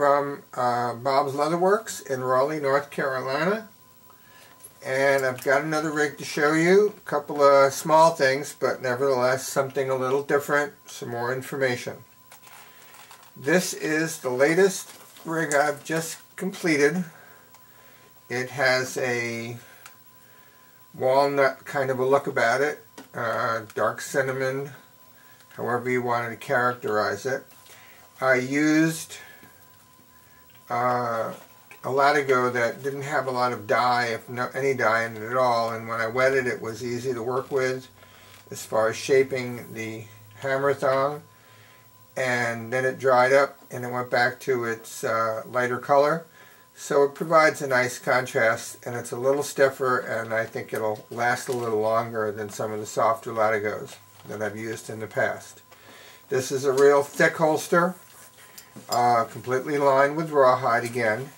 from uh, Bob's Leatherworks in Raleigh, North Carolina. And I've got another rig to show you. A couple of small things, but nevertheless something a little different, some more information. This is the latest rig I've just completed. It has a walnut kind of a look about it, uh, dark cinnamon, however you wanted to characterize it. I used uh, a Latigo that didn't have a lot of dye, if no, any dye in it at all, and when I wetted it it was easy to work with as far as shaping the hammer thong and then it dried up and it went back to its uh, lighter color so it provides a nice contrast and it's a little stiffer and I think it'll last a little longer than some of the softer Latigos that I've used in the past. This is a real thick holster, uh, completely lined with rawhide again.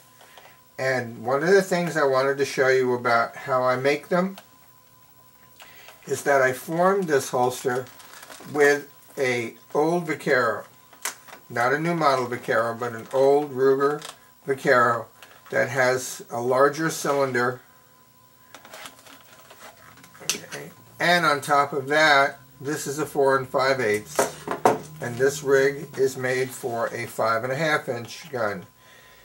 And one of the things I wanted to show you about how I make them is that I formed this holster with a old Vaquero. Not a new model Vaquero, but an old Ruger Vaquero that has a larger cylinder. Okay. And on top of that, this is a 4 and 5 eighths. And this rig is made for a 5.5 inch gun.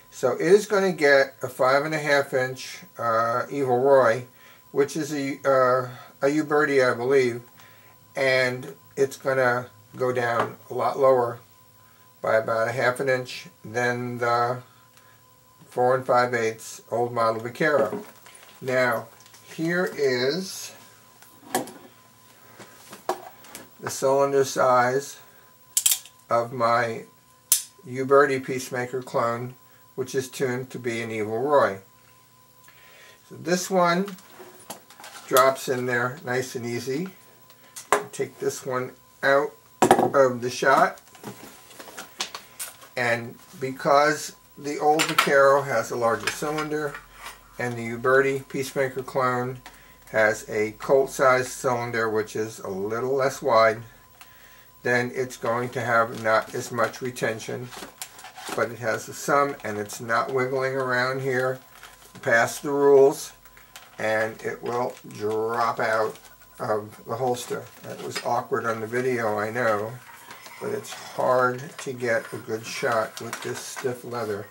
So it is going to get a 5.5 inch uh, Evil Roy, which is a, uh, a Uberti, I believe. And it's going to go down a lot lower by about a half an inch than the 4 and 5 eighths old model Vaquero. Now, here is the cylinder size of my Uberti Peacemaker clone, which is tuned to be an Evil Roy. So this one drops in there nice and easy. Take this one out of the shot. And because the old Vaquero has a larger cylinder and the Uberti Peacemaker clone has a Colt sized cylinder which is a little less wide, then it's going to have not as much retention but it has some and it's not wiggling around here past the rules and it will drop out of the holster. That was awkward on the video, I know, but it's hard to get a good shot with this stiff leather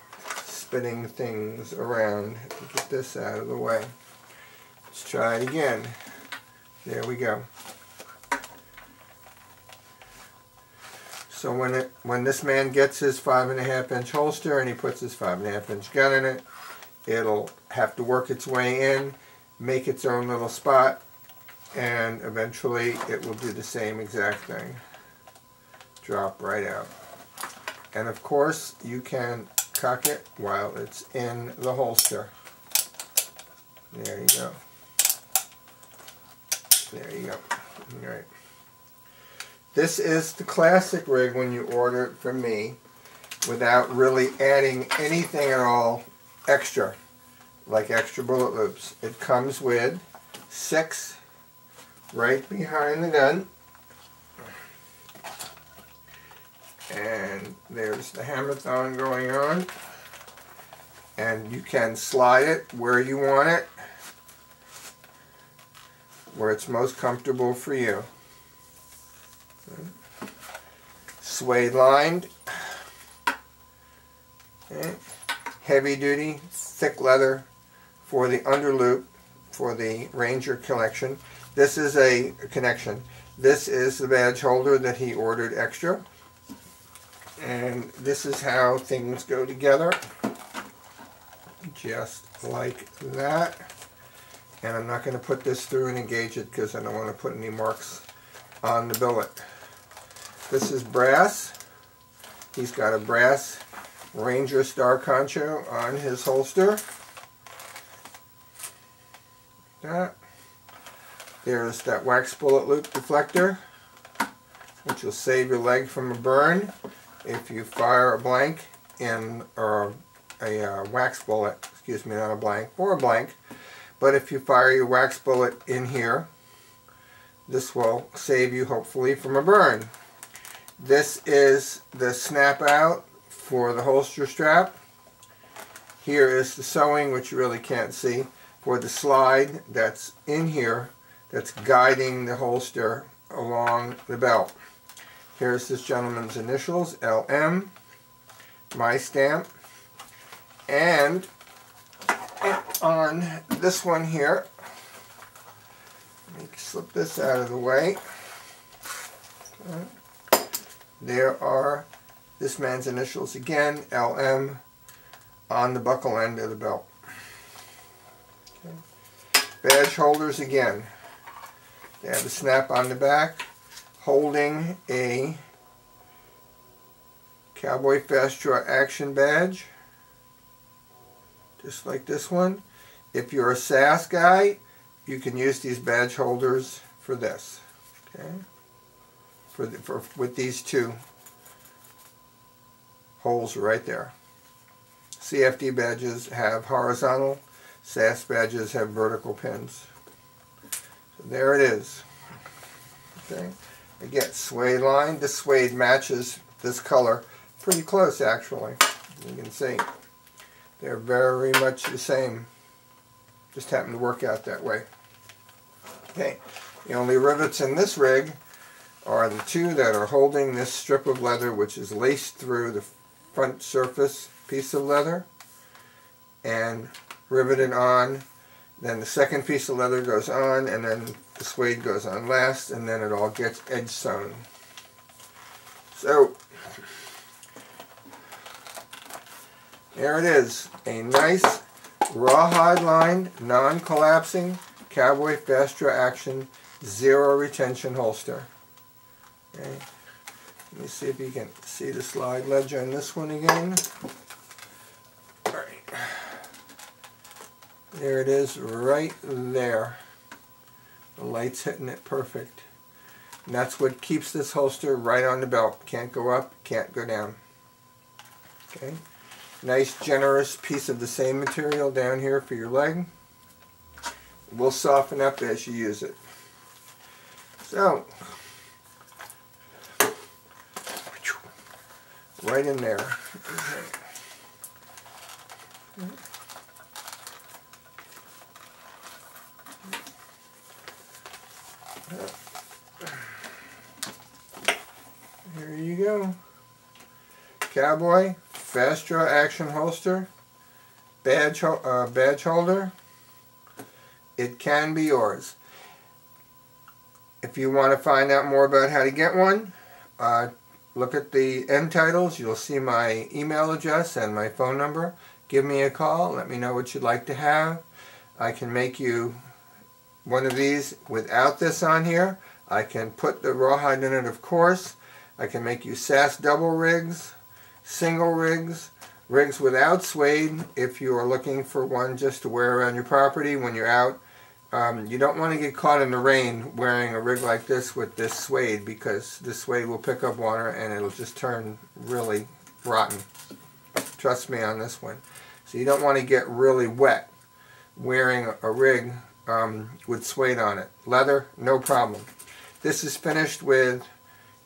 spinning things around. Get this out of the way. Let's try it again. There we go. So when it when this man gets his five and a half inch holster and he puts his five and a half inch gun in it, it'll have to work its way in, make its own little spot, and eventually it will do the same exact thing. Drop right out. And of course you can cock it while it's in the holster. There you go. There you go. Alright. This is the classic rig when you order it from me without really adding anything at all extra, like extra bullet loops. It comes with six right behind the gun. And there's the hammer thong going on. And you can slide it where you want it, where it's most comfortable for you. Suede lined. Okay. Heavy duty, thick leather for the underloop for the Ranger collection. This is a connection. This is the badge holder that he ordered extra. And this is how things go together. Just like that. And I'm not going to put this through and engage it because I don't want to put any marks on the billet. This is brass. He's got a brass Ranger Star Concho on his holster. That. There's that wax bullet loop deflector, which will save your leg from a burn if you fire a blank in, or a uh, wax bullet, excuse me, not a blank, or a blank, but if you fire your wax bullet in here, this will save you hopefully from a burn. This is the snap out for the holster strap. Here is the sewing, which you really can't see, for the slide that's in here that's guiding the holster along the belt. Here's this gentleman's initials, LM, my stamp, and on this one here, let me slip this out of the way. There are this man's initials again, LM, on the buckle end of the belt. Badge holders again. They have a snap on the back holding a Cowboy Fast Draw Action badge. Just like this one. If you're a SASS guy, you can use these badge holders for this. Okay? For, the, for with these two holes right there. CFD badges have horizontal, SASS badges have vertical pins. So there it is. Okay. Again, suede line. The suede matches this color pretty close actually. You can see. They're very much the same. Just happened to work out that way. Okay. The only rivets in this rig are the two that are holding this strip of leather which is laced through the front surface piece of leather and riveted on. Then the second piece of leather goes on and then the suede goes on last and then it all gets edge sewn. So there it is, a nice rawhide lined, non-collapsing Cowboy Fast Draw Action zero retention holster. Okay. Let me see if you can see the slide ledge on this one again. Alright. There it is right there. The light's hitting it perfect. And that's what keeps this holster right on the belt. Can't go up, can't go down. Okay. Nice generous piece of the same material down here for your leg. It will soften up as you use it. So, right in there. Here you go. Cowboy, fast draw action holster, badge, uh, badge holder. It can be yours. If you want to find out more about how to get one, uh, look at the end titles. You'll see my email address and my phone number. Give me a call. Let me know what you'd like to have. I can make you one of these without this on here. I can put the rawhide in it, of course. I can make you SASS double rigs, single rigs, rigs without suede if you are looking for one just to wear around your property when you're out. Um, you don't want to get caught in the rain wearing a rig like this with this suede because this suede will pick up water and it'll just turn really rotten. Trust me on this one. So you don't want to get really wet wearing a rig um, with suede on it. Leather, no problem. This is finished with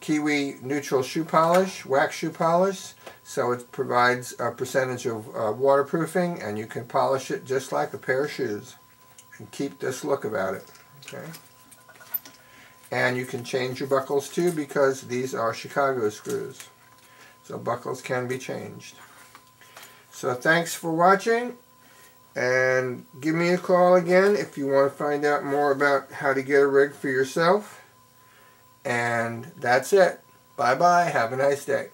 Kiwi neutral shoe polish, wax shoe polish, so it provides a percentage of uh, waterproofing and you can polish it just like a pair of shoes keep this look about it. Okay. And you can change your buckles too because these are Chicago screws. So buckles can be changed. So thanks for watching and give me a call again if you want to find out more about how to get a rig for yourself. And that's it. Bye bye. Have a nice day.